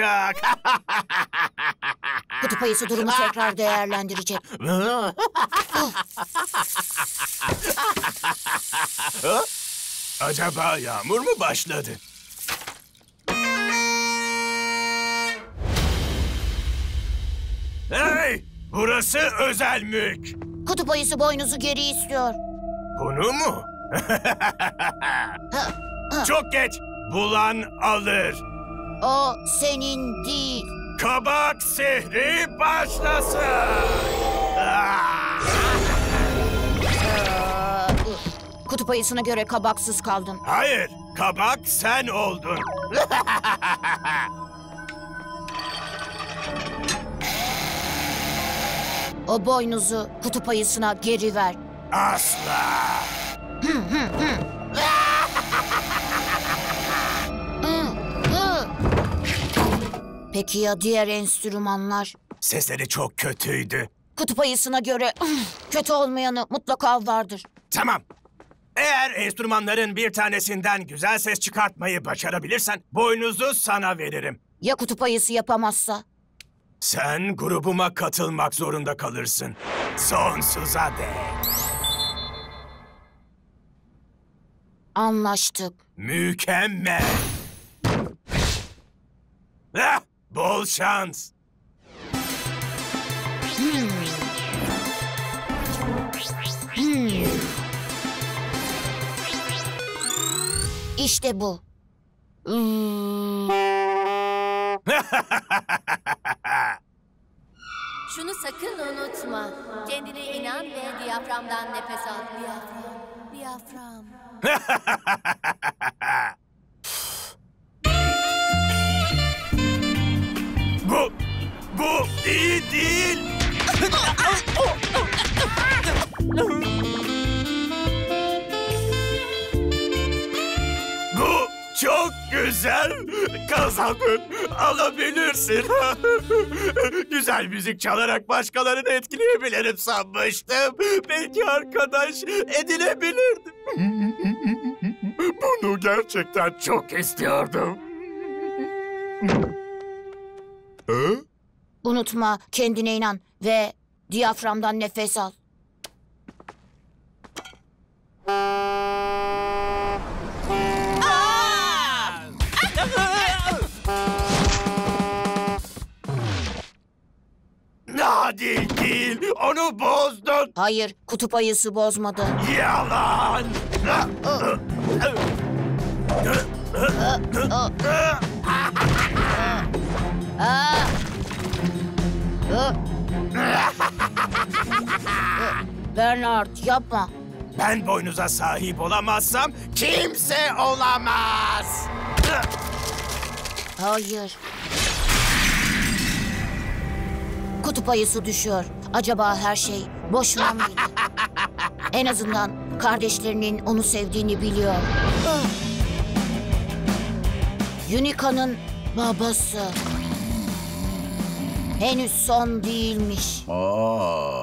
Yok. Kutup ayısı durumu tekrar değerlendirecek. Acaba yağmur mu başladı? Hey! Burası özel mülk. Kutup ayısı boynuzu geri istiyor. Bunu mu? Çok geç. Bulan alır. O senin değil. Kabak sihri başlasın. Ah! Kutup ayısına göre kabaksız kaldın. Hayır, kabak sen oldun. O boynuzu kutup ayısına geri ver. Asla. Peki ya diğer enstrümanlar? Sesleri çok kötüydü. Kutup ayısına göre kötü olmayanı mutlaka vardır. Tamam. Eğer enstrümanların bir tanesinden güzel ses çıkartmayı başarabilirsen boynuzu sana veririm. Ya kutup ayısı yapamazsa? Sen grubuma katılmak zorunda kalırsın. Sonsuza dek. Anlaştık. Mükemmel. Ah, bol şans. İşte bu. Hmm. Şunu sakın unutma. Kendine inan ve diyaframdan nefes al. Diyafram, diyafram. iyi değil. Bu çok güzel. Kazandın. Alabilirsin. güzel müzik çalarak başkalarını etkileyebilirim sanmıştım. Belki arkadaş edinebilirdim. Bunu gerçekten çok istiyordum. Hı? Unutma, kendine inan ve diyaframdan nefes al. Adil değil. Onu bozdun. Hayır, kutup ayısı bozmadı. Yalan. Bernard yapma. Ben boynuza sahip olamazsam kimse olamaz. Hayır. Kutup ayısı düşüyor. Acaba her şey boşuna mıydı? En azından kardeşlerinin onu sevdiğini biliyor. Unica'nın babası. Henüz son değilmiş. Aa.